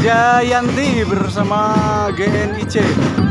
Jayanti bersama GNIC.